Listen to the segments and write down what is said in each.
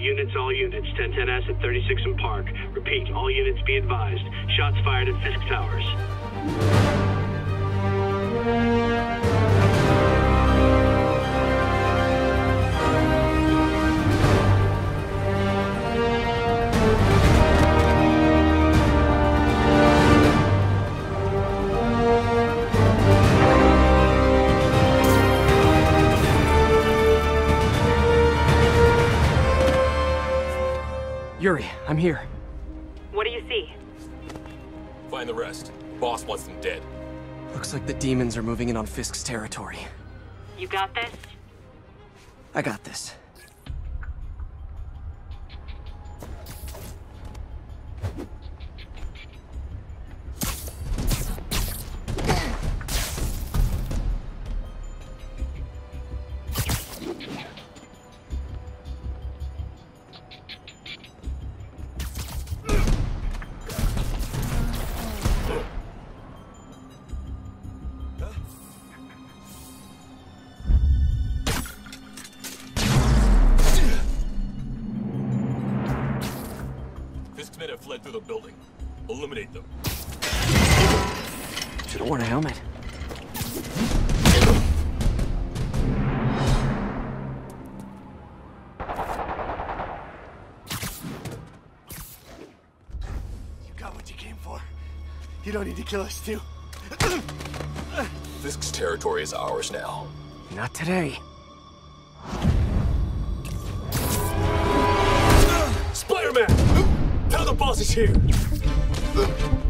units, all units. 1010S at 36 and Park. Repeat, all units be advised. Shots fired at Fisk Towers. Yuri, I'm here. What do you see? Find the rest. Boss wants them dead. Looks like the demons are moving in on Fisk's territory. You got this? I got this. Fled through the building. Eliminate them. Should've worn a helmet. You got what you came for. You don't need to kill us, too. Fisk's territory is ours now. Not today. Is here!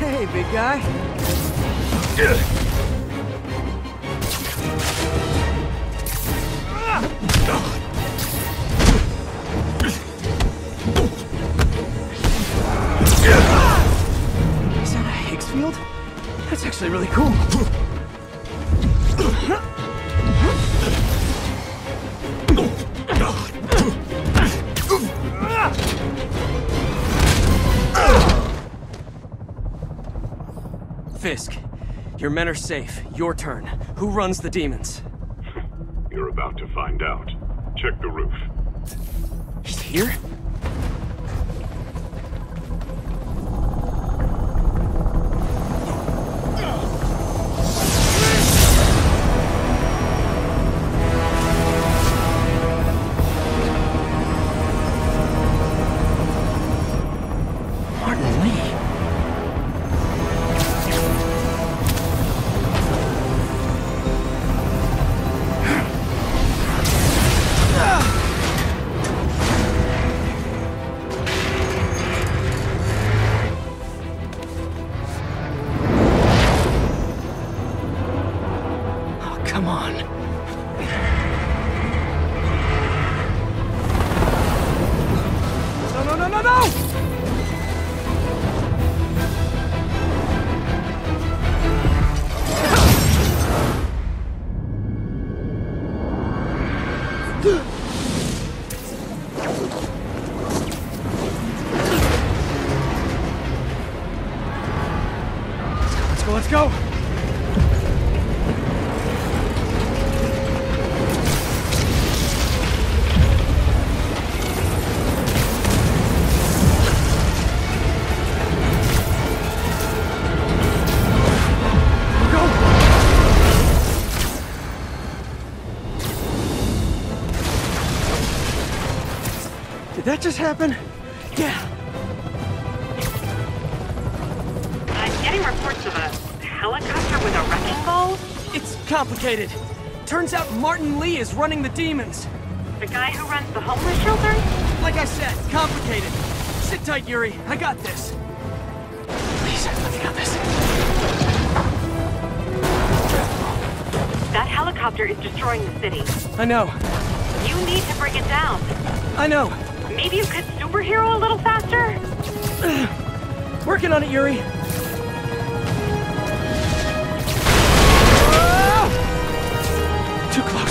Hey, big guy. That's actually really cool. Fisk, your men are safe. Your turn. Who runs the demons? You're about to find out. Check the roof. He's here? Go! Go! Did that just happen? Yeah. Complicated. Turns out Martin Li is running the demons. The guy who runs the homeless shelter? Like I said, complicated. Sit tight, Yuri. I got this. Please, let me got this. That helicopter is destroying the city. I know. You need to bring it down. I know. Maybe you could superhero a little faster? Working on it, Yuri. Too close.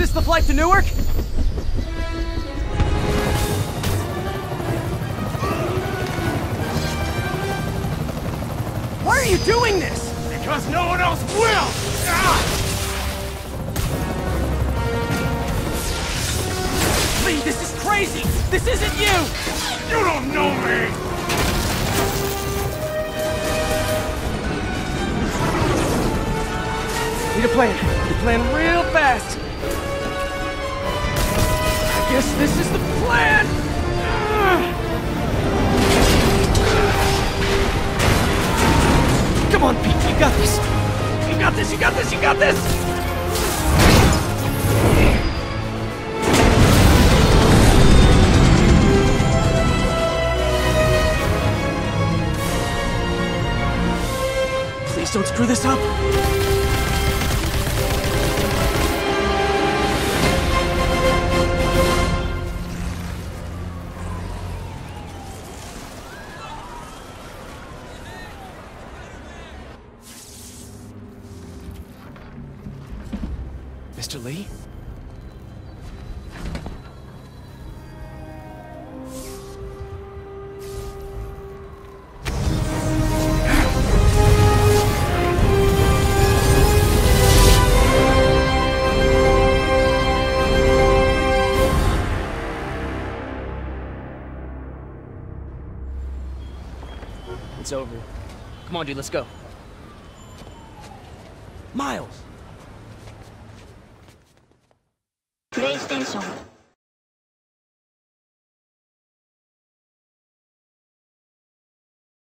This the flight to Newark? Why are you doing this? Because no one else will! Ah! Li, this is crazy! This isn't you! You don't know me! Need a plan. Need a plan real I guess this is the plan. Come on, Pete. You got this. You got this. You got this. You got this. Please don't screw this up. It's over. Come on, dude, let's go. Miles! プレイステーション